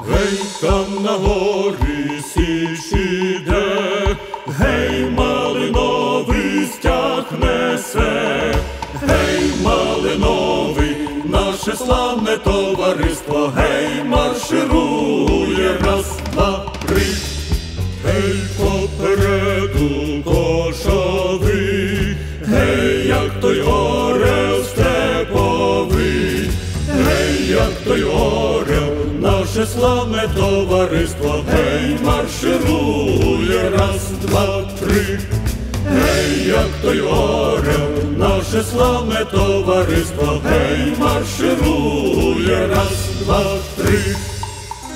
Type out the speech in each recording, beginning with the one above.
Гей, там на горі січ іде, гей, малиновий стяг несе, гей, малиновий, наше славне товариство, гей, марширує, раз, два, три, гей, попереду кошовий, гей, як той орел степовий, гей, як той орел, наше славне товариство, гей, марширує, раз, два, три. Гей, як той орел, наше славне товариство, гей, марширує, раз, два, три.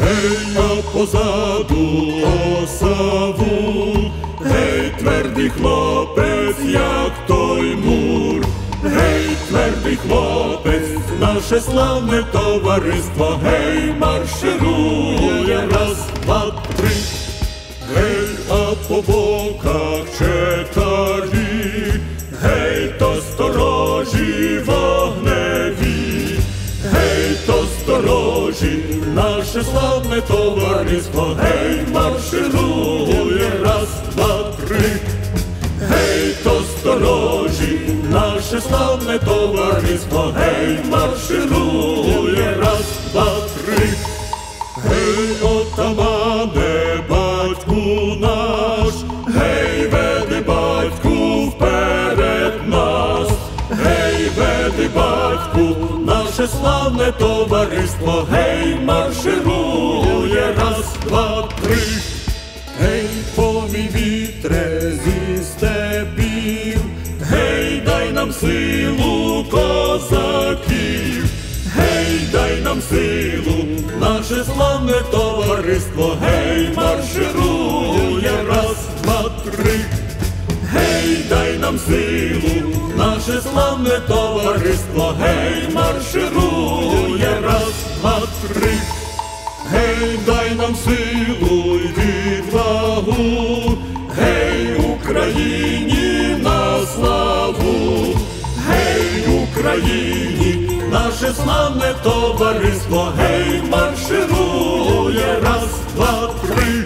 Гей, а позаду осаву, гей, твердий хлопець, як наше славне товариство, гей, марширує, раз, два, три. Гей, а по боках чекарі, гей, то сторожі вогневі, гей, то сторожі, наше славне товариство, гей, марширує, наше славне товариство, гей, марширує, раз, два, три. Гей, отамане, батьку наш, гей, веди батьку вперед нас, гей, веди батьку, наше славне товариство, гей, марширує, раз, два, три. Гей, помій вітре зі дай нам силу козаків, гей, дай нам силу, наше славне товариство, гей, марширує, раз, два, три. Гей, дай нам силу, наше славне товариство, гей, марширує, раз, два, три. Гей, дай нам силу й відвагу, гей, Україні Україні, наше славне товариство, гей марширує, раз, два, три.